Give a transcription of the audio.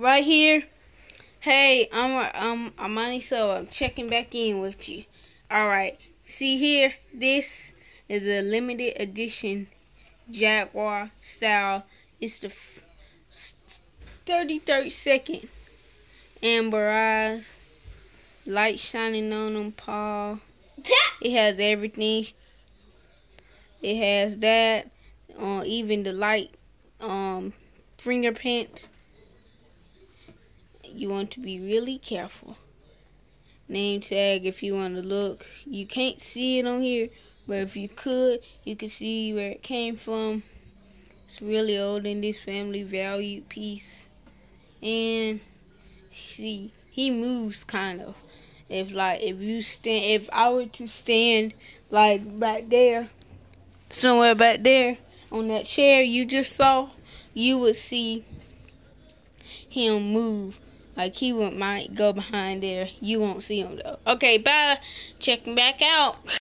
right here. Hey, I'm I'm Armani so I'm checking back in with you. All right, see here, this is a limited edition Jaguar style. It's the 33rd second amber eyes, light shining on them, Paul. It has everything. It has that, uh, even the light um, fingerprint you want to be really careful. Name tag, if you want to look, you can't see it on here, but if you could, you could see where it came from. It's really old in this family valued piece. And see, he moves kind of. If like if you stand, if I were to stand like back there, somewhere back there on that chair you just saw, you would see him move like he would might go behind there. You won't see him though. Okay, bye. Checking back out.